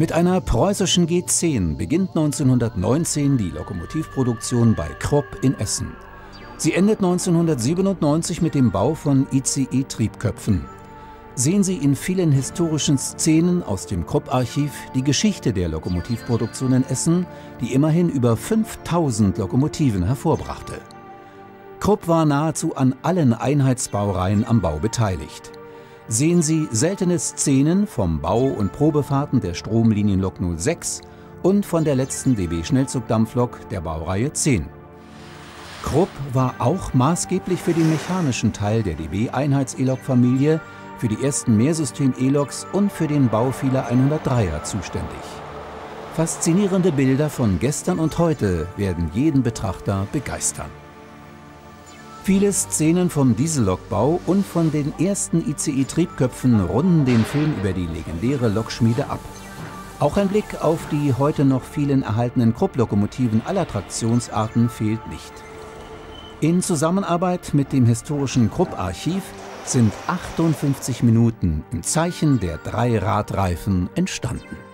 Mit einer preußischen G10 beginnt 1919 die Lokomotivproduktion bei Krupp in Essen. Sie endet 1997 mit dem Bau von ICE-Triebköpfen. Sehen Sie in vielen historischen Szenen aus dem Krupp-Archiv die Geschichte der Lokomotivproduktion in Essen, die immerhin über 5000 Lokomotiven hervorbrachte. Krupp war nahezu an allen Einheitsbaureihen am Bau beteiligt sehen Sie seltene Szenen vom Bau und Probefahrten der Stromlinienlok 06 und von der letzten DB-Schnellzugdampflok der Baureihe 10. Krupp war auch maßgeblich für den mechanischen Teil der DB-Einheits-E-Lok-Familie, für die ersten Mehrsystem-E-Loks und für den Bau vieler 103er zuständig. Faszinierende Bilder von gestern und heute werden jeden Betrachter begeistern. Viele Szenen vom Diesellokbau und von den ersten ICE-Triebköpfen runden den Film über die legendäre Lokschmiede ab. Auch ein Blick auf die heute noch vielen erhaltenen Krupp-Lokomotiven aller Traktionsarten fehlt nicht. In Zusammenarbeit mit dem historischen Krupp-Archiv sind 58 Minuten im Zeichen der drei Radreifen entstanden.